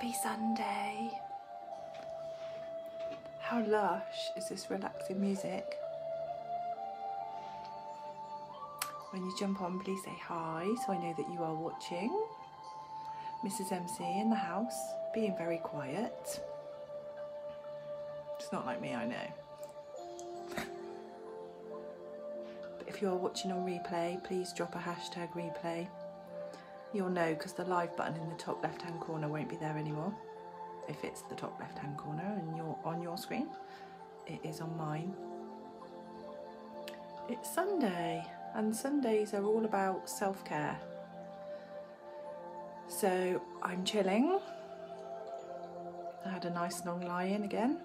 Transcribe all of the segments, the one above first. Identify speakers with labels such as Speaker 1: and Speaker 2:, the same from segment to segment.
Speaker 1: Happy Sunday. How lush is this relaxing music? When you jump on, please say hi so I know that you are watching. Mrs. MC in the house, being very quiet. It's not like me, I know. but if you are watching on replay, please drop a hashtag replay. You'll know because the live button in the top left hand corner won't be there anymore. If it's the top left hand corner and you're on your screen, it is on mine. It's Sunday and Sundays are all about self-care. So I'm chilling. I had a nice long lie in again.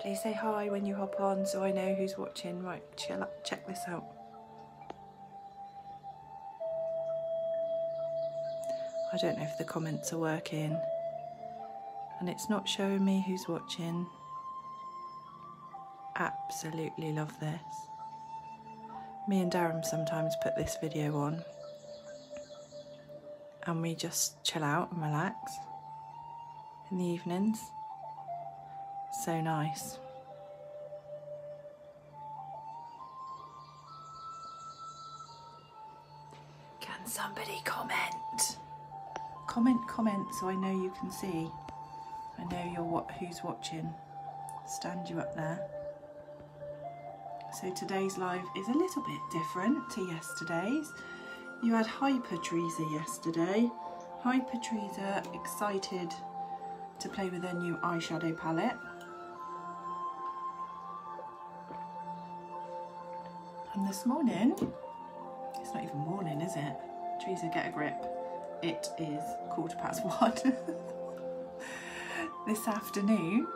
Speaker 1: Please say hi when you hop on so I know who's watching. Right, chill up, check this out. I don't know if the comments are working and it's not showing me who's watching. Absolutely love this. Me and Darren sometimes put this video on and we just chill out and relax in the evenings. So nice. Can somebody comment? Comment, comment so I know you can see. I know you're what who's watching. Stand you up there. So today's live is a little bit different to yesterday's. You had Hyper Teresa yesterday. Hyper Teresa excited to play with her new eyeshadow palette. And this morning, it's not even morning, is it? Teresa, get a grip. It is quarter past one. this afternoon,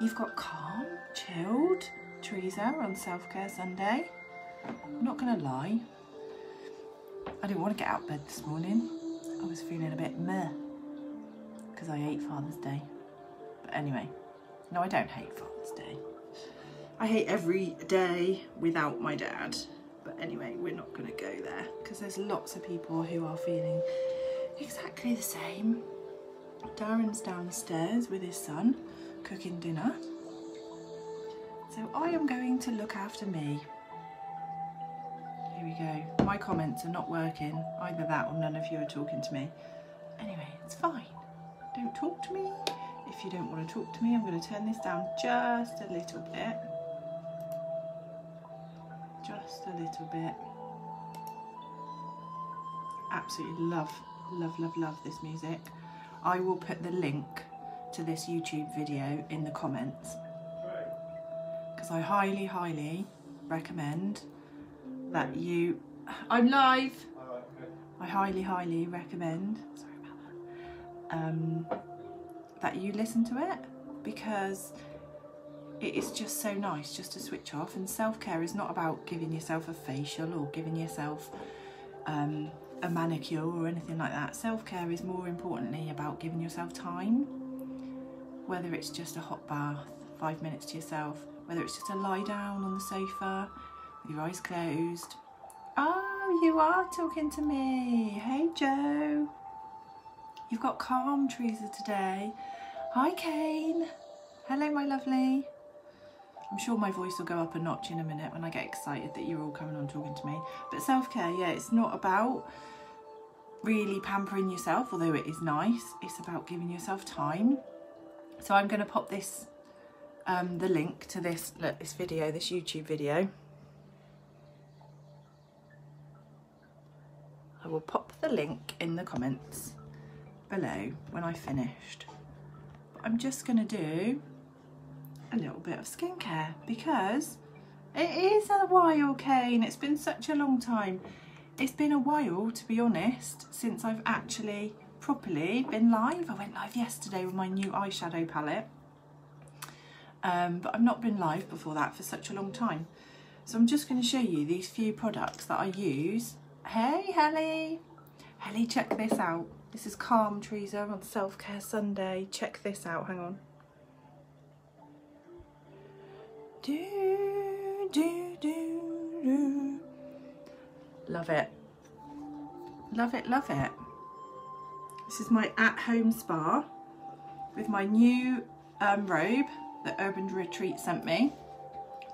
Speaker 1: you've got calm, chilled Teresa on Self Care Sunday. I'm not going to lie, I didn't want to get out of bed this morning. I was feeling a bit meh because I hate Father's Day. But anyway, no, I don't hate Father's Day. I hate every day without my dad. But anyway, we're not going to go there because there's lots of people who are feeling exactly the same. Darren's downstairs with his son cooking dinner. So I am going to look after me. Here we go. My comments are not working. Either that or none of you are talking to me. Anyway, it's fine. Don't talk to me. If you don't want to talk to me, I'm going to turn this down just a little bit. Little bit. Absolutely love, love, love, love this music. I will put the link to this YouTube video in the comments because I highly, highly recommend that you. I'm live. I highly, highly recommend. Sorry about that. Um, that you listen to it because it is just so nice just to switch off. And self care is not about giving yourself a facial or giving yourself um, a manicure or anything like that. Self care is more importantly about giving yourself time, whether it's just a hot bath, five minutes to yourself, whether it's just a lie down on the sofa with your eyes closed. Oh, you are talking to me. Hey, Joe. You've got calm Teresa today. Hi, Kane. Hello, my lovely. I'm sure my voice will go up a notch in a minute when I get excited that you're all coming on talking to me. But self-care, yeah, it's not about really pampering yourself, although it is nice. It's about giving yourself time. So I'm going to pop this, um, the link to this, look, this video, this YouTube video. I will pop the link in the comments below when I finished. But I'm just going to do a little bit of skincare because it is a while, Kane. It's been such a long time. It's been a while, to be honest, since I've actually properly been live. I went live yesterday with my new eyeshadow palette. Um, but I've not been live before that for such a long time. So I'm just going to show you these few products that I use. Hey, Helly. Helly, check this out. This is Calm Teresa on Self Care Sunday. Check this out. Hang on. Do, do, do, do. Love it. Love it, love it. This is my at-home spa with my new um, robe that Urban Retreat sent me.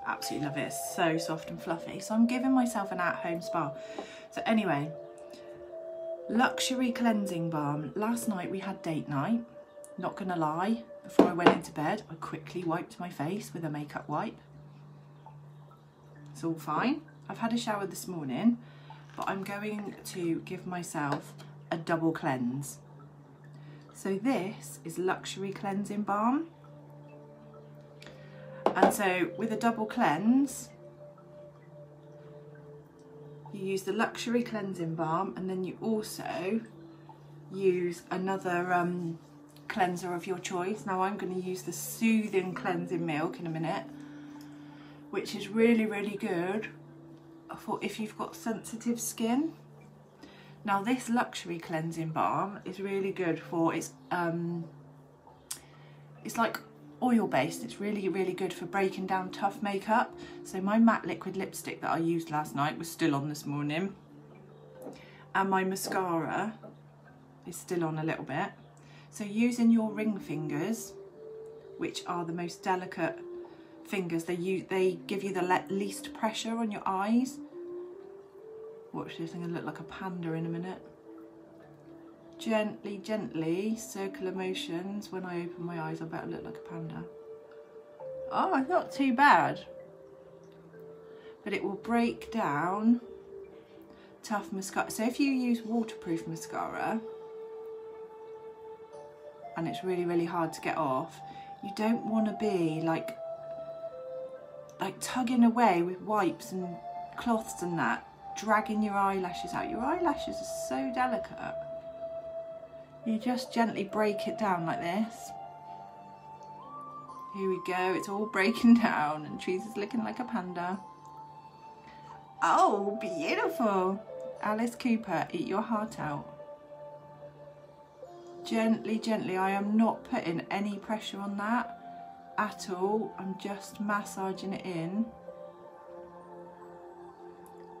Speaker 1: Absolutely love it, it's so soft and fluffy. So I'm giving myself an at-home spa. So anyway, luxury cleansing balm. Last night we had date night, not gonna lie. Before I went into bed, I quickly wiped my face with a makeup wipe. It's all fine. I've had a shower this morning, but I'm going to give myself a double cleanse. So this is Luxury Cleansing Balm. And so with a double cleanse, you use the Luxury Cleansing Balm and then you also use another um, cleanser of your choice. Now I'm going to use the Soothing Cleansing Milk in a minute, which is really, really good for if you've got sensitive skin. Now this luxury cleansing balm is really good for, it's, um, it's like oil based, it's really, really good for breaking down tough makeup. So my matte liquid lipstick that I used last night was still on this morning. And my mascara is still on a little bit. So using your ring fingers, which are the most delicate fingers, they, use, they give you the least pressure on your eyes Watch this, I'm to look like a panda in a minute. Gently, gently, circular motions. When I open my eyes, I better look like a panda. Oh, I not too bad. But it will break down tough mascara. So if you use waterproof mascara, and it's really, really hard to get off, you don't want to be like, like tugging away with wipes and cloths and that dragging your eyelashes out. Your eyelashes are so delicate. You just gently break it down like this. Here we go, it's all breaking down and Trees is looking like a panda. Oh, beautiful. Alice Cooper, eat your heart out. Gently, gently, I am not putting any pressure on that at all. I'm just massaging it in.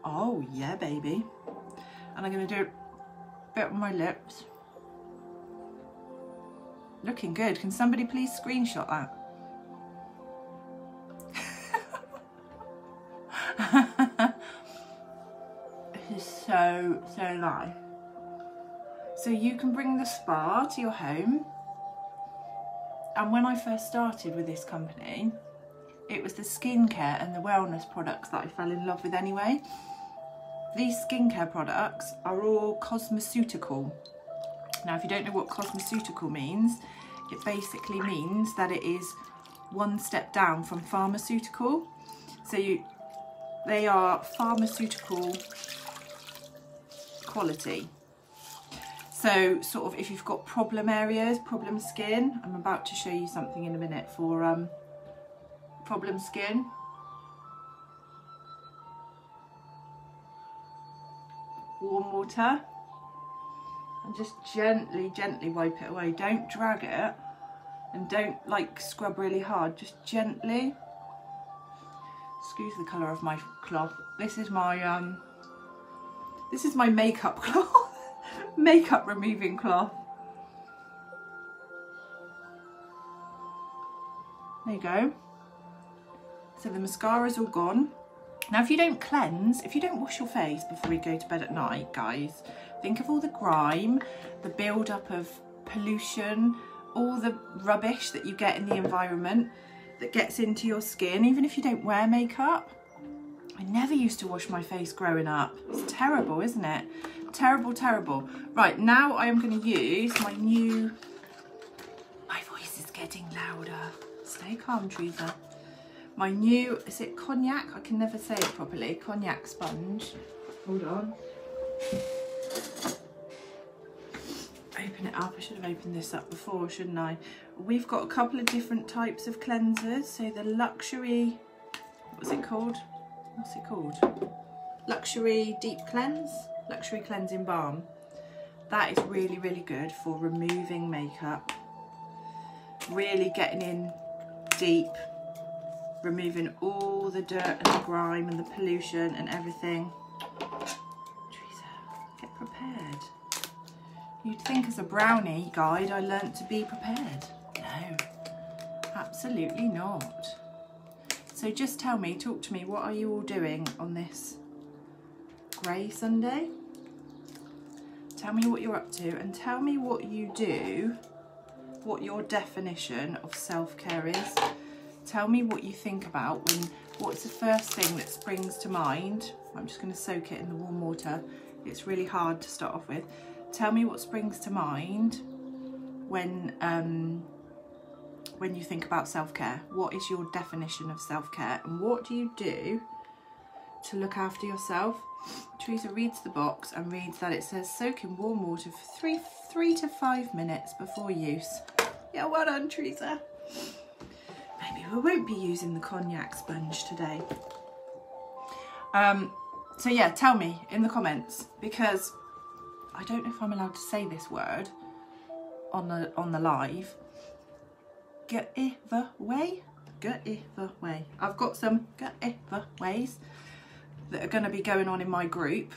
Speaker 1: Oh, yeah, baby. And I'm going to do a bit on my lips. Looking good. Can somebody please screenshot that? this is so, so nice. So you can bring the spa to your home. And when I first started with this company, it was the skincare and the wellness products that I fell in love with anyway. These skincare products are all cosmeceutical. Now, if you don't know what cosmeceutical means, it basically means that it is one step down from pharmaceutical. So you, they are pharmaceutical quality. So sort of if you've got problem areas, problem skin, I'm about to show you something in a minute for um, problem skin. warm water and just gently, gently wipe it away. Don't drag it and don't like scrub really hard, just gently. Excuse the colour of my cloth. This is my, um, this is my makeup cloth, makeup removing cloth. There you go. So the mascara's all gone. Now, if you don't cleanse, if you don't wash your face before you go to bed at night, guys, think of all the grime, the build-up of pollution, all the rubbish that you get in the environment that gets into your skin, even if you don't wear makeup. I never used to wash my face growing up. It's terrible, isn't it? Terrible, terrible. Right, now I am going to use my new... My voice is getting louder. Stay calm, Teresa my new, is it konjac? I can never say it properly. Konjac sponge. Hold on. Open it up. I should have opened this up before, shouldn't I? We've got a couple of different types of cleansers. So the luxury, what's it called? What's it called? Luxury Deep Cleanse, Luxury Cleansing Balm. That is really, really good for removing makeup. Really getting in deep, removing all the dirt and the grime and the pollution and everything. Teresa, get prepared. You'd think as a brownie guide I learnt to be prepared. No, absolutely not. So just tell me, talk to me, what are you all doing on this grey Sunday? Tell me what you're up to and tell me what you do, what your definition of self-care is. Tell me what you think about when, what's the first thing that springs to mind? I'm just gonna soak it in the warm water. It's really hard to start off with. Tell me what springs to mind when um, when you think about self-care? What is your definition of self-care and what do you do to look after yourself? Teresa reads the box and reads that it says soak in warm water for three, three to five minutes before use. Yeah, well done, Teresa. Maybe we won't be using the konjac sponge today. Um, so yeah, tell me in the comments because I don't know if I'm allowed to say this word on the on the live, get either way, get either way. I've got some get either ways that are going to be going on in my group.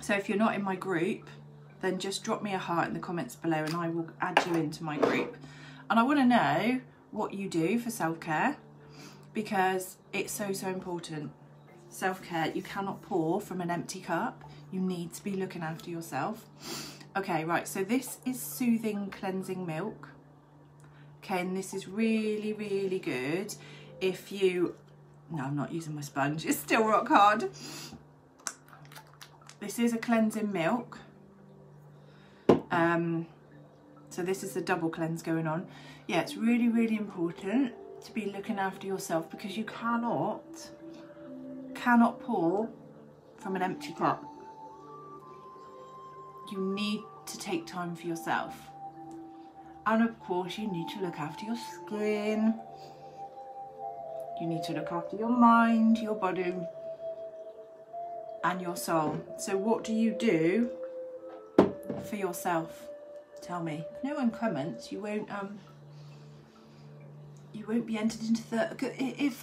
Speaker 1: So if you're not in my group, then just drop me a heart in the comments below and I will add you into my group. And I want to know what you do for self-care because it's so, so important. Self-care, you cannot pour from an empty cup. You need to be looking after yourself. Okay, right, so this is Soothing Cleansing Milk. Okay, and this is really, really good if you... No, I'm not using my sponge. It's still rock hard. This is a cleansing milk. Um, so this is the double cleanse going on. Yeah, it's really, really important to be looking after yourself because you cannot, cannot pour from an empty cup. You need to take time for yourself. And of course you need to look after your skin. You need to look after your mind, your body and your soul. So what do you do for yourself? Tell me. No one comments, you won't um you won't be entered into the if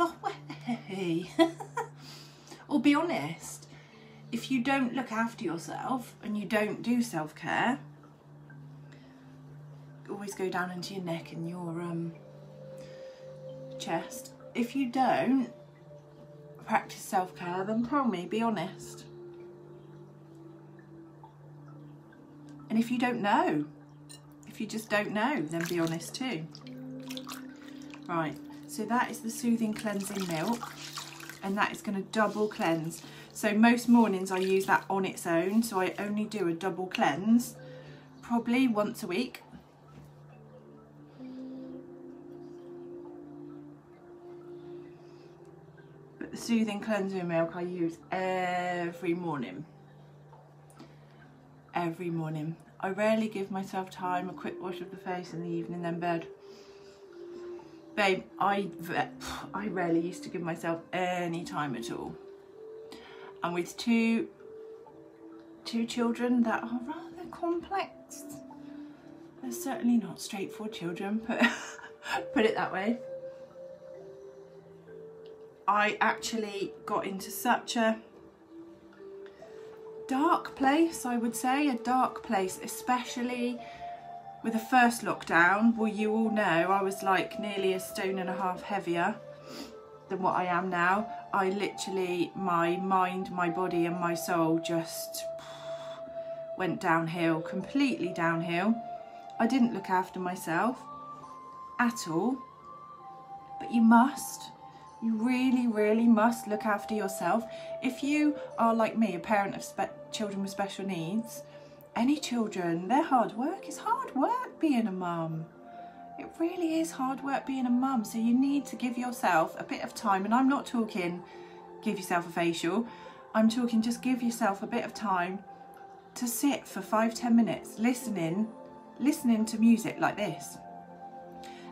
Speaker 1: or be honest. If you don't look after yourself and you don't do self-care, always go down into your neck and your um, chest. If you don't practice self-care, then tell me, be honest. And if you don't know, if you just don't know, then be honest too. Right, so that is the Soothing Cleansing Milk and that is going to double cleanse. So most mornings I use that on its own, so I only do a double cleanse, probably once a week. Soothing Cleansing Milk I use every morning. Every morning. I rarely give myself time, a quick wash of the face in the evening, then bed. Babe, I, I rarely used to give myself any time at all. And with two, two children that are rather complex, they're certainly not straightforward children, but put it that way. I actually got into such a dark place, I would say, a dark place, especially with the first lockdown, well, you all know I was like nearly a stone and a half heavier than what I am now. I literally, my mind, my body and my soul just went downhill, completely downhill. I didn't look after myself at all, but you must. You really, really must look after yourself. If you are like me, a parent of children with special needs, any children, their hard work is hard work being a mum. It really is hard work being a mum. So you need to give yourself a bit of time. And I'm not talking give yourself a facial. I'm talking just give yourself a bit of time to sit for five, ten minutes listening, listening to music like this.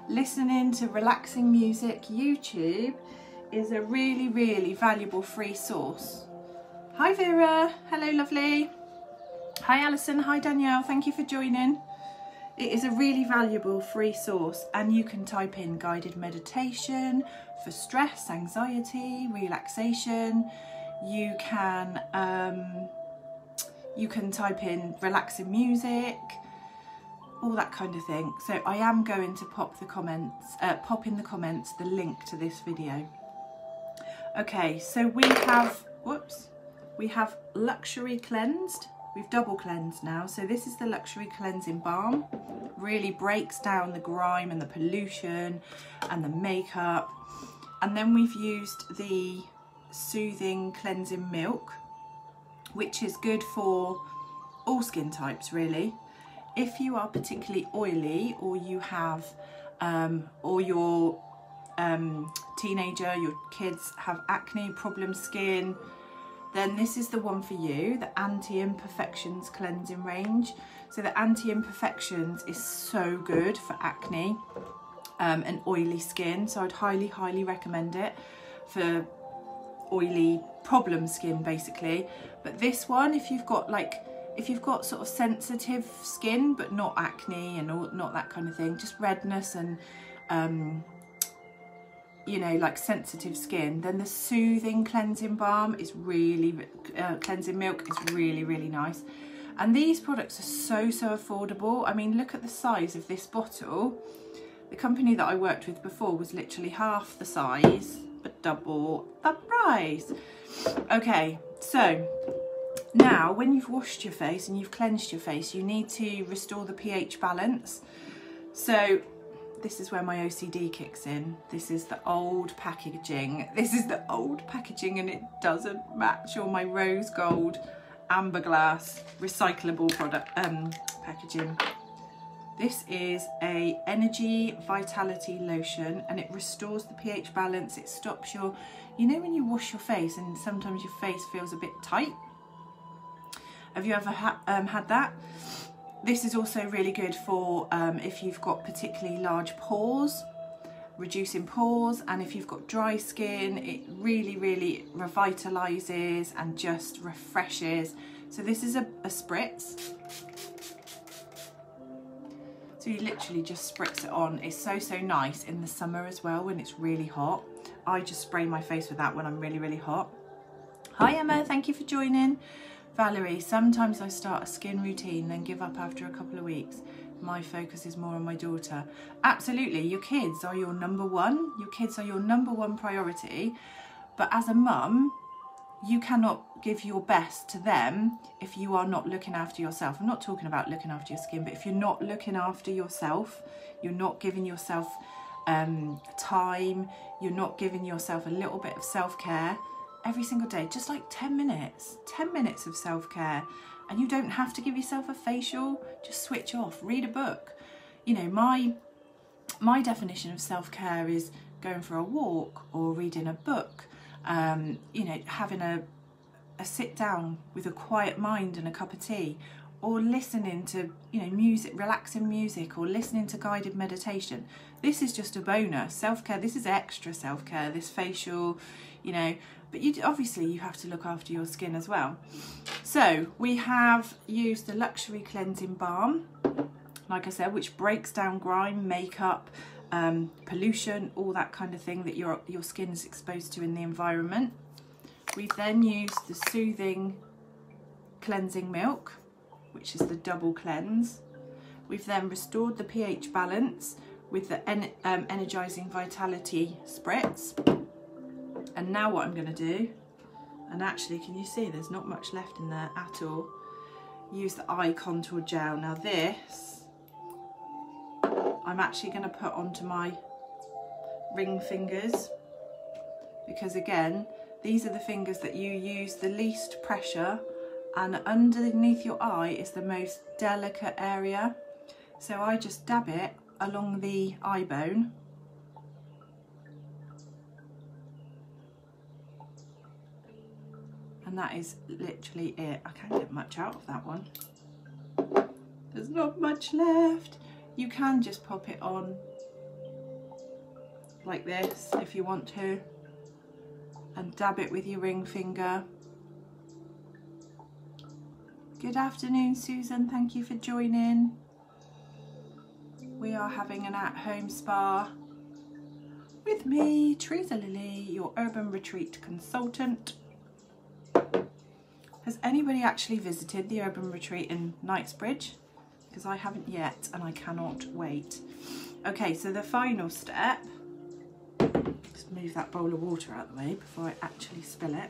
Speaker 1: Listening to relaxing music. YouTube is a really, really valuable free source. Hi Vera, hello lovely. Hi Alison, hi Danielle, thank you for joining. It is a really valuable free source and you can type in guided meditation for stress, anxiety, relaxation. You can um, You can type in relaxing music, all that kind of thing. So I am going to pop the comments, uh, pop in the comments the link to this video. Okay, so we have, whoops, we have Luxury Cleansed. We've double cleansed now. So this is the Luxury Cleansing Balm. Really breaks down the grime and the pollution and the makeup. And then we've used the Soothing Cleansing Milk, which is good for all skin types really. If you are particularly oily or you have, um, or your um, teenager, your kids have acne, problem skin, then this is the one for you, the Anti-Imperfections Cleansing Range. So the Anti-Imperfections is so good for acne um, and oily skin. So I'd highly, highly recommend it for oily problem skin basically. But this one, if you've got like, if you've got sort of sensitive skin, but not acne and all, not that kind of thing, just redness and um, you know, like sensitive skin, then the Soothing Cleansing Balm is really, uh, cleansing milk is really, really nice. And these products are so, so affordable. I mean, look at the size of this bottle. The company that I worked with before was literally half the size, but double the price. Okay, so now when you've washed your face and you've cleansed your face, you need to restore the pH balance. So this is where my OCD kicks in. This is the old packaging. This is the old packaging and it doesn't match all my rose gold amber glass recyclable product um, packaging. This is a energy vitality lotion and it restores the pH balance. It stops your, you know when you wash your face and sometimes your face feels a bit tight? Have you ever ha um, had that? This is also really good for um, if you've got particularly large pores, reducing pores, and if you've got dry skin, it really, really revitalizes and just refreshes. So this is a, a spritz. So you literally just spritz it on. It's so, so nice in the summer as well when it's really hot. I just spray my face with that when I'm really, really hot. Hi Emma, thank you for joining. Valerie, sometimes I start a skin routine, then give up after a couple of weeks. My focus is more on my daughter. Absolutely, your kids are your number one. Your kids are your number one priority. But as a mum, you cannot give your best to them if you are not looking after yourself. I'm not talking about looking after your skin, but if you're not looking after yourself, you're not giving yourself um, time, you're not giving yourself a little bit of self-care, every single day, just like 10 minutes, 10 minutes of self-care. And you don't have to give yourself a facial, just switch off, read a book. You know, my, my definition of self-care is going for a walk or reading a book, um, you know, having a, a sit down with a quiet mind and a cup of tea or listening to you know music relaxing music or listening to guided meditation this is just a bonus self-care this is extra self-care this facial you know but you obviously you have to look after your skin as well. So we have used the Luxury Cleansing Balm, like I said, which breaks down grime, makeup, um, pollution, all that kind of thing that your, your skin is exposed to in the environment. We've then used the Soothing Cleansing Milk, which is the double cleanse. We've then restored the pH balance with the en um, Energizing Vitality Spritz. And now what I'm going to do, and actually can you see there's not much left in there at all, use the eye contour gel. Now this, I'm actually going to put onto my ring fingers because again, these are the fingers that you use the least pressure and underneath your eye is the most delicate area. So I just dab it along the eye bone that is literally it. I can't get much out of that one. There's not much left. You can just pop it on like this if you want to and dab it with your ring finger. Good afternoon Susan, thank you for joining. We are having an at-home spa with me, Teresa Lilley, your urban retreat consultant Has anybody actually visited the Urban Retreat in Knightsbridge? Because I haven't yet and I cannot wait. Okay, so the final step, just move that bowl of water out of the way before I actually spill it.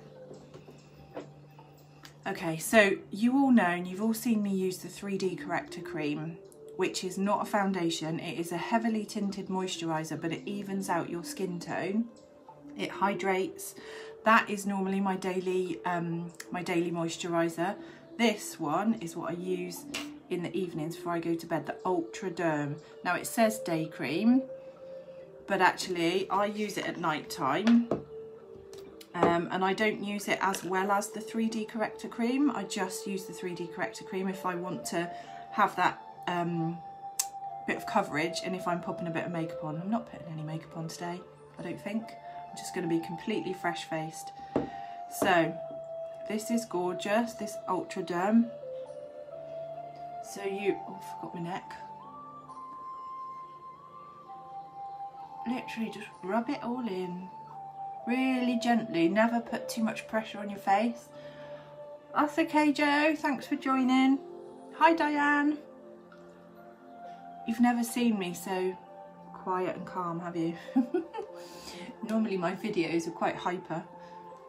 Speaker 1: Okay, so you all know and you've all seen me use the 3D Corrector Cream, which is not a foundation. It is a heavily tinted moisturiser, but it evens out your skin tone. It hydrates. That is normally my daily, um, my daily moisturiser. This one is what I use in the evenings before I go to bed, the Ultra Derm. Now it says day cream, but actually I use it at night time um, and I don't use it as well as the 3D corrector cream. I just use the 3D corrector cream if I want to have that um, bit of coverage and if I'm popping a bit of makeup on. I'm not putting any makeup on today, I don't think. Just going to be completely fresh faced. So this is gorgeous, this Ultra Derm. So you, oh, I forgot my neck. Literally just rub it all in really gently, never put too much pressure on your face. That's okay, Joe. Thanks for joining. Hi, Diane. You've never seen me so quiet and calm, have you? Normally my videos are quite hyper.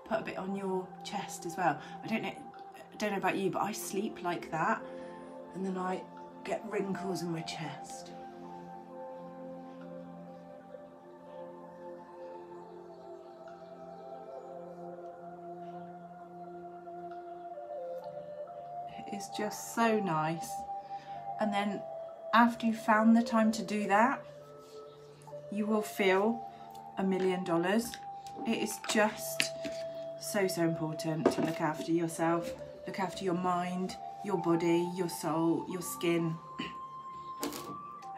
Speaker 1: Put a bit on your chest as well. I don't know, don't know about you, but I sleep like that, and then I get wrinkles in my chest. It's just so nice. And then after you've found the time to do that, you will feel a million dollars. It is just so, so important to look after yourself, look after your mind, your body, your soul, your skin.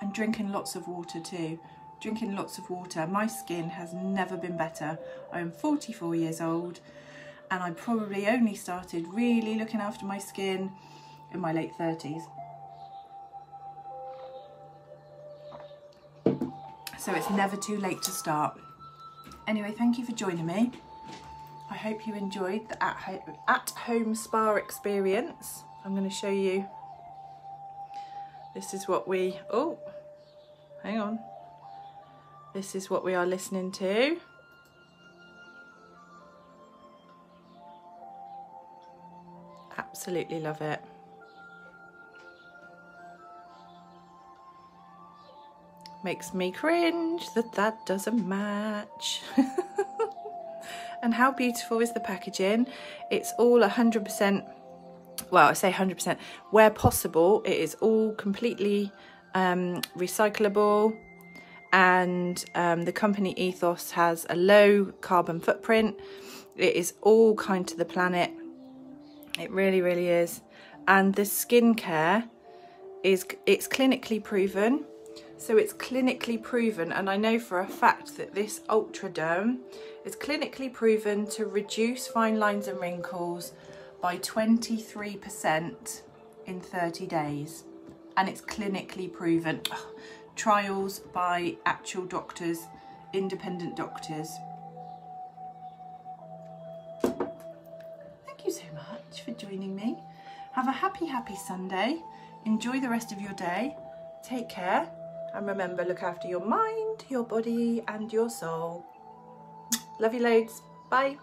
Speaker 1: and drinking lots of water too. Drinking lots of water. My skin has never been better. I am 44 years old and I probably only started really looking after my skin in my late 30s. So it's never too late to start. Anyway, thank you for joining me. I hope you enjoyed the at-home at -home spa experience. I'm going to show you. This is what we, oh, hang on. This is what we are listening to. Absolutely love it. Makes me cringe that that doesn't match. and how beautiful is the packaging? It's all 100%, well, I say 100%, where possible, it is all completely um, recyclable and um, the company ethos has a low carbon footprint. It is all kind to the planet. It really, really is. And the skincare is it's clinically proven so it's clinically proven, and I know for a fact that this Ultraderm is clinically proven to reduce fine lines and wrinkles by 23% in 30 days. And it's clinically proven. Ugh. Trials by actual doctors, independent doctors. Thank you so much for joining me. Have a happy, happy Sunday. Enjoy the rest of your day. Take care and remember, look after your mind, your body and your soul. Love you loads. Bye.